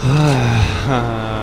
唉。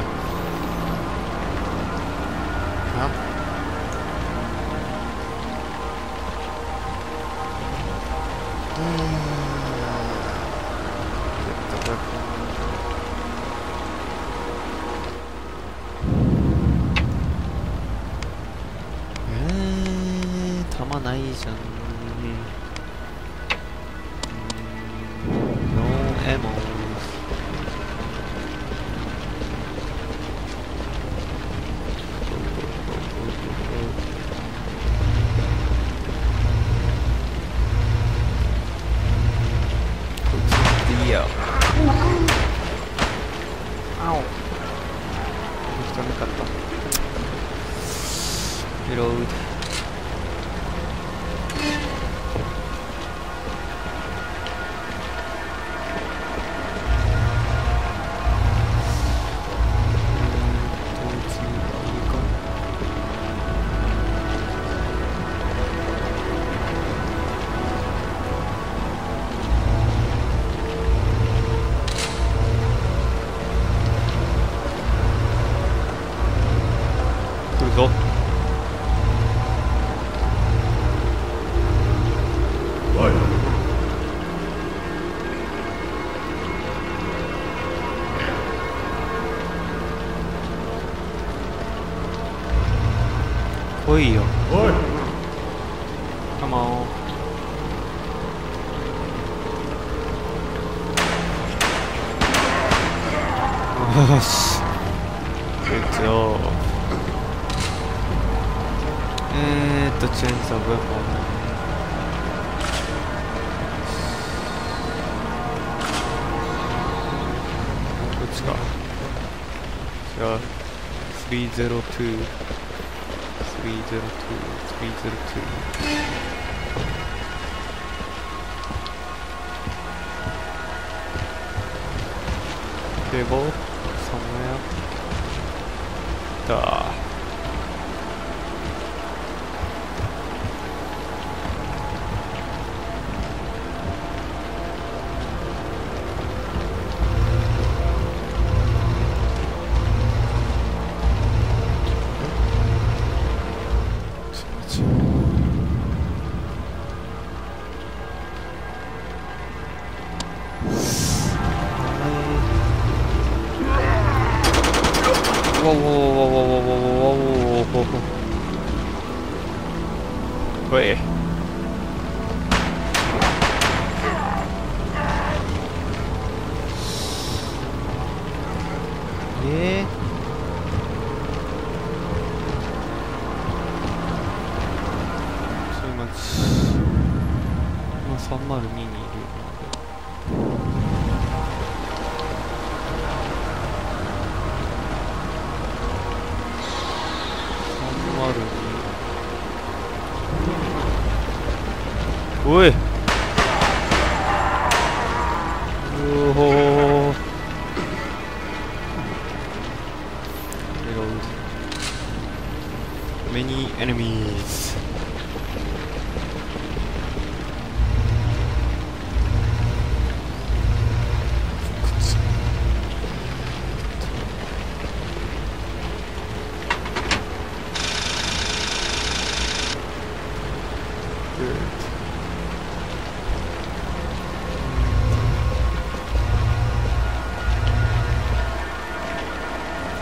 こいよおいカモンよしグッジえー、っとチェーンソーブーフォン違う302 302, 302. cable somewhere. Duh. many enemies.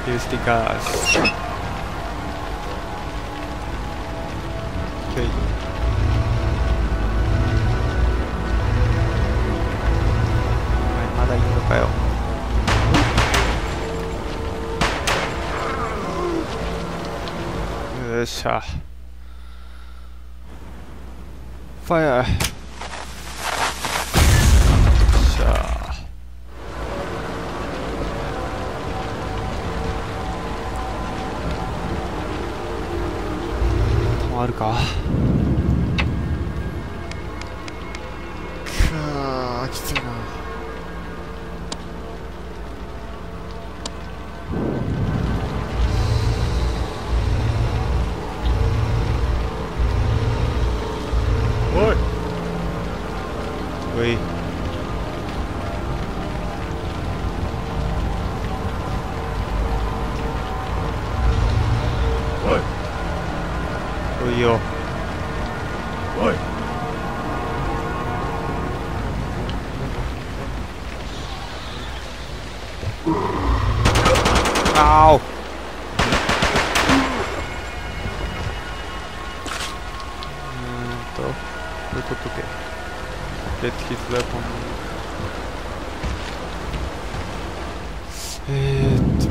Here's the gas. しファイアーしゃ止まるか Oi. Oi. Oi, ó. Oi. Au. Hum, então, eu tô, tô, tô, dead hit left on It...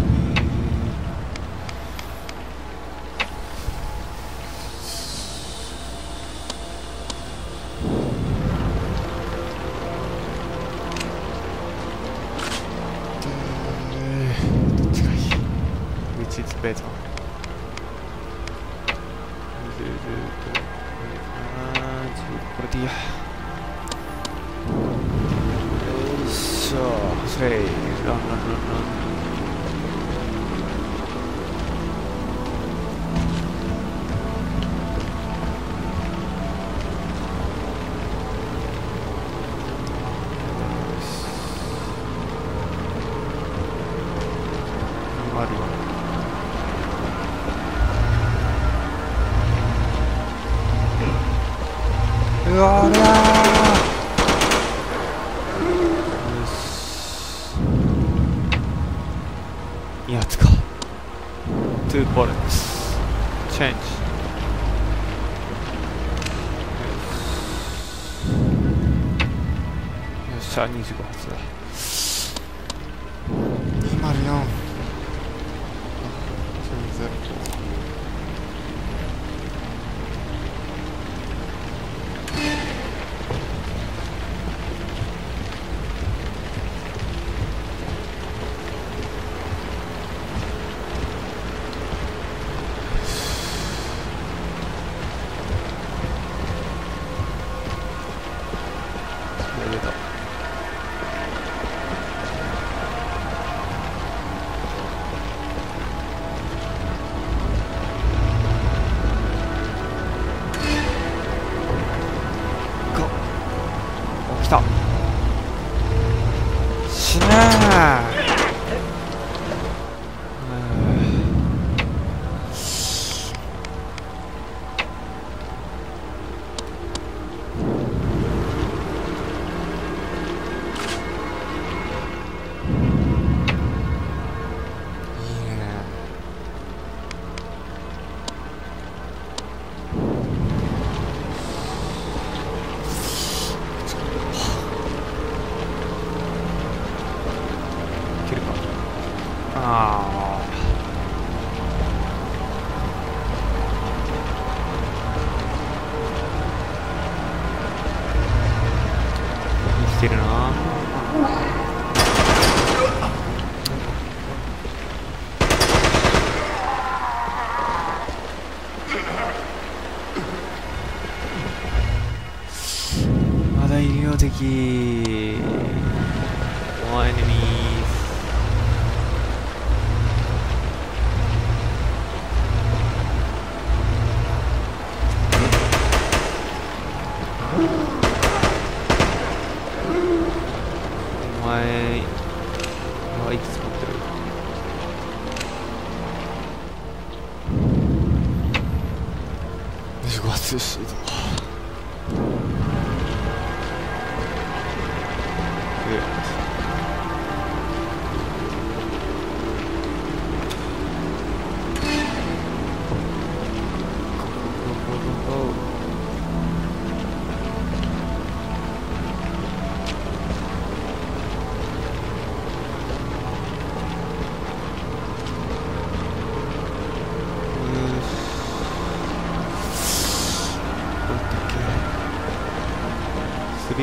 Which is better. Против. eso. Sí, no, no, no, no. change. Yes, I need to go after that. Mario.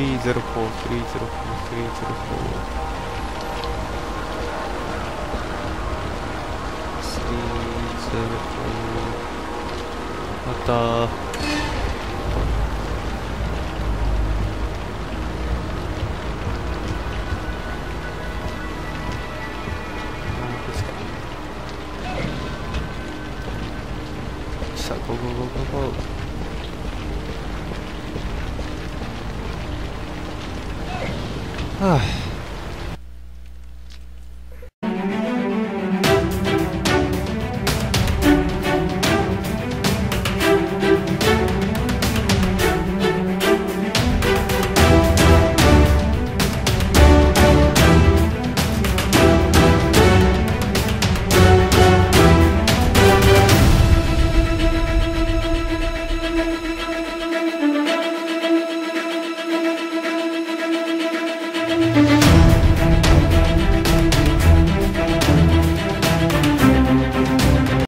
304またさあゴーゴーゴーゴー Ah.